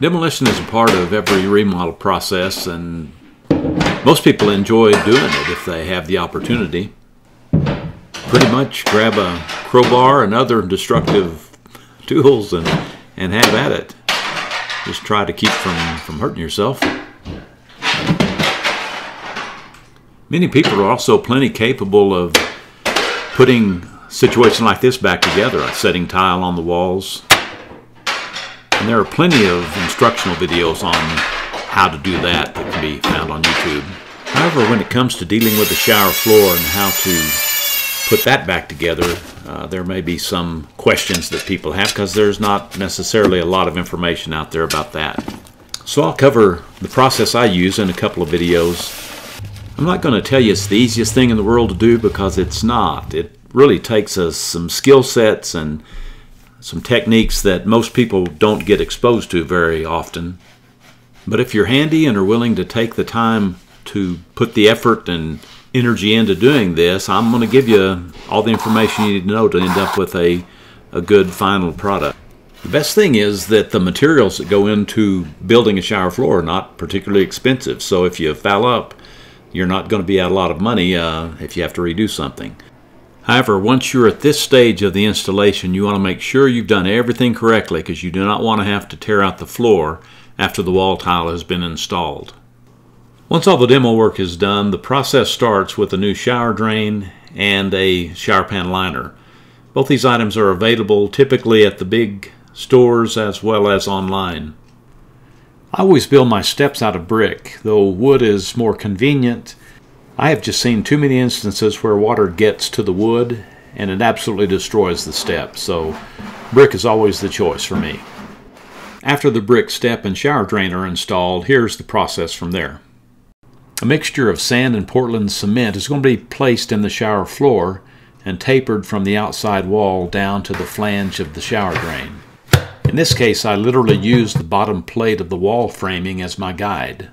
Demolition is a part of every remodel process, and most people enjoy doing it if they have the opportunity. Pretty much grab a crowbar and other destructive tools and, and have at it. Just try to keep from, from hurting yourself. Many people are also plenty capable of putting a situation like this back together, setting tile on the walls. And there are plenty of instructional videos on how to do that that can be found on YouTube. However, when it comes to dealing with the shower floor and how to put that back together, uh, there may be some questions that people have because there's not necessarily a lot of information out there about that. So I'll cover the process I use in a couple of videos I'm not going to tell you it's the easiest thing in the world to do because it's not. It really takes us some skill sets and some techniques that most people don't get exposed to very often. But if you're handy and are willing to take the time to put the effort and energy into doing this, I'm going to give you all the information you need to know to end up with a, a good final product. The best thing is that the materials that go into building a shower floor are not particularly expensive. So if you foul up you're not going to be out a lot of money uh, if you have to redo something. However, once you're at this stage of the installation, you want to make sure you've done everything correctly because you do not want to have to tear out the floor after the wall tile has been installed. Once all the demo work is done, the process starts with a new shower drain and a shower pan liner. Both these items are available typically at the big stores as well as online. I always build my steps out of brick, though wood is more convenient. I have just seen too many instances where water gets to the wood and it absolutely destroys the step, so brick is always the choice for me. After the brick step and shower drain are installed, here's the process from there. A mixture of sand and Portland cement is going to be placed in the shower floor and tapered from the outside wall down to the flange of the shower drain. In this case, I literally used the bottom plate of the wall framing as my guide.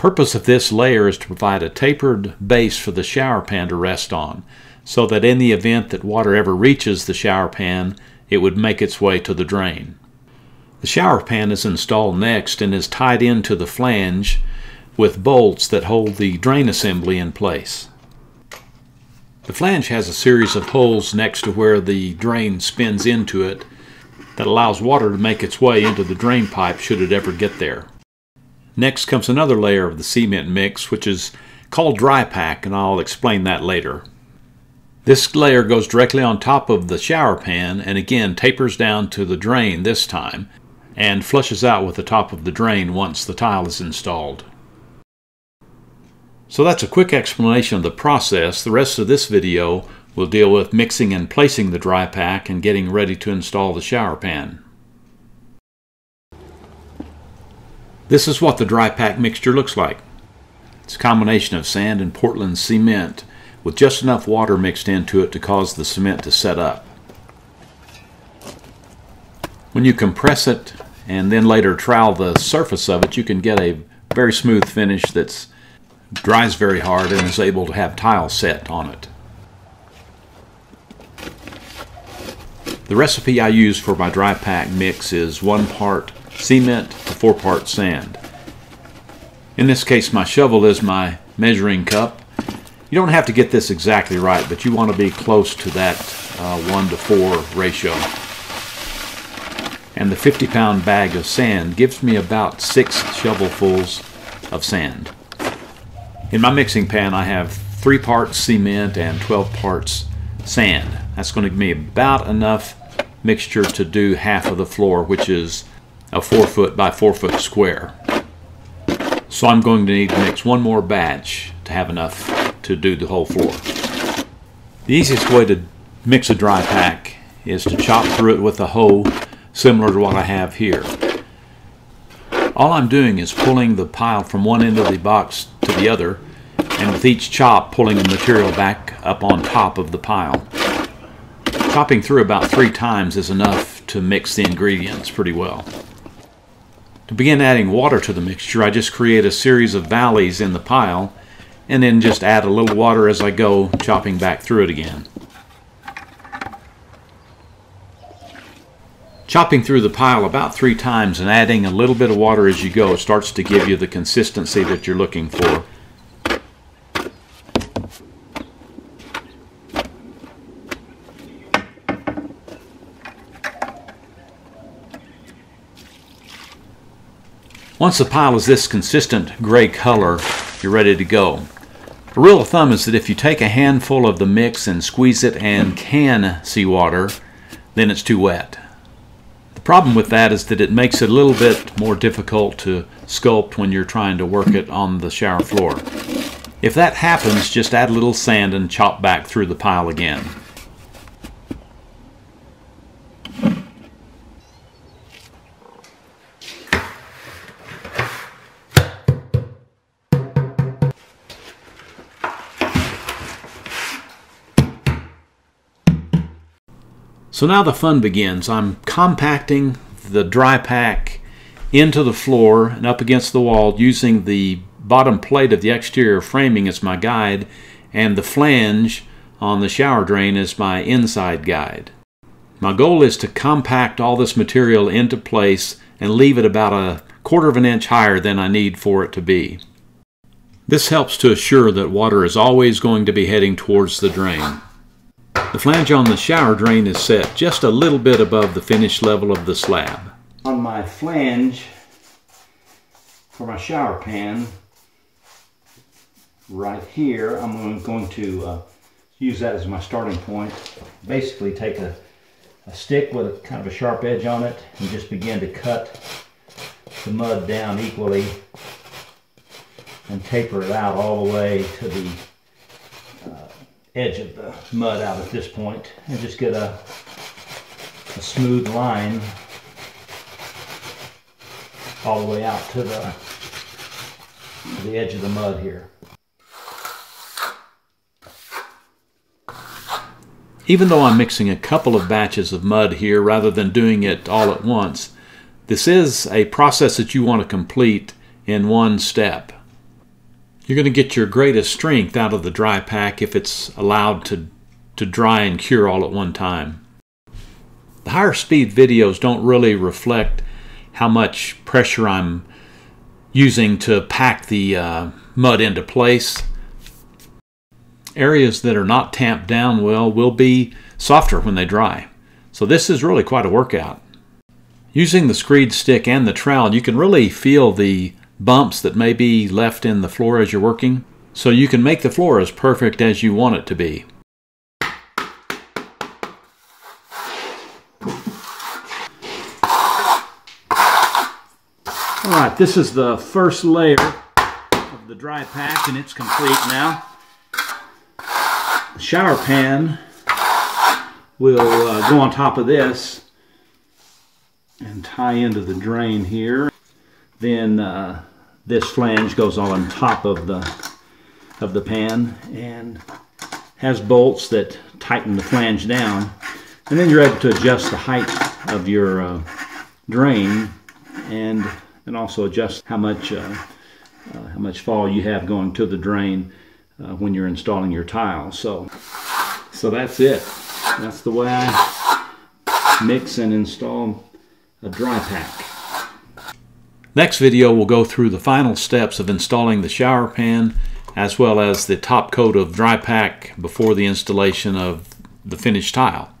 Purpose of this layer is to provide a tapered base for the shower pan to rest on, so that in the event that water ever reaches the shower pan, it would make its way to the drain. The shower pan is installed next and is tied into the flange with bolts that hold the drain assembly in place. The flange has a series of holes next to where the drain spins into it that allows water to make its way into the drain pipe should it ever get there. Next comes another layer of the cement mix, which is called dry pack, and I'll explain that later. This layer goes directly on top of the shower pan and again tapers down to the drain this time and flushes out with the top of the drain once the tile is installed. So that's a quick explanation of the process. The rest of this video We'll deal with mixing and placing the dry pack and getting ready to install the shower pan. This is what the dry pack mixture looks like. It's a combination of sand and Portland cement with just enough water mixed into it to cause the cement to set up. When you compress it and then later trowel the surface of it, you can get a very smooth finish that dries very hard and is able to have tile set on it. The recipe I use for my dry pack mix is one part cement four parts sand. In this case my shovel is my measuring cup. You don't have to get this exactly right, but you want to be close to that uh, 1 to 4 ratio. And the 50 pound bag of sand gives me about 6 shovelfuls of sand. In my mixing pan I have 3 parts cement and 12 parts sand. That's going to give me about enough mixture to do half of the floor, which is a four foot by four foot square. So I'm going to need to mix one more batch to have enough to do the whole floor. The easiest way to mix a dry pack is to chop through it with a hoe similar to what I have here. All I'm doing is pulling the pile from one end of the box to the other and with each chop pulling the material back up on top of the pile. Chopping through about three times is enough to mix the ingredients pretty well. To begin adding water to the mixture, I just create a series of valleys in the pile and then just add a little water as I go, chopping back through it again. Chopping through the pile about three times and adding a little bit of water as you go starts to give you the consistency that you're looking for. Once the pile is this consistent gray color, you're ready to go. A rule of thumb is that if you take a handful of the mix and squeeze it and can seawater, then it's too wet. The problem with that is that it makes it a little bit more difficult to sculpt when you're trying to work it on the shower floor. If that happens, just add a little sand and chop back through the pile again. So now the fun begins. I'm compacting the dry pack into the floor and up against the wall using the bottom plate of the exterior framing as my guide and the flange on the shower drain as my inside guide. My goal is to compact all this material into place and leave it about a quarter of an inch higher than I need for it to be. This helps to assure that water is always going to be heading towards the drain. The flange on the shower drain is set just a little bit above the finished level of the slab. On my flange for my shower pan, right here, I'm going to uh, use that as my starting point. Basically take a, a stick with a kind of a sharp edge on it and just begin to cut the mud down equally and taper it out all the way to the edge of the mud out at this point and just get a, a smooth line all the way out to the, to the edge of the mud here. Even though I'm mixing a couple of batches of mud here rather than doing it all at once, this is a process that you want to complete in one step. You're going to get your greatest strength out of the dry pack if it's allowed to, to dry and cure all at one time. The higher speed videos don't really reflect how much pressure I'm using to pack the uh, mud into place. Areas that are not tamped down well will be softer when they dry. So this is really quite a workout. Using the screed stick and the trowel, you can really feel the bumps that may be left in the floor as you're working, so you can make the floor as perfect as you want it to be. Alright, this is the first layer of the dry pack and it's complete now. The shower pan will uh, go on top of this and tie into the drain here. Then uh, this flange goes on top of the of the pan and has bolts that tighten the flange down. And then you're able to adjust the height of your uh, drain and and also adjust how much uh, uh, how much fall you have going to the drain uh, when you're installing your tile so so that's it. That's the way I mix and install a dry pack Next video we'll go through the final steps of installing the shower pan as well as the top coat of dry pack before the installation of the finished tile.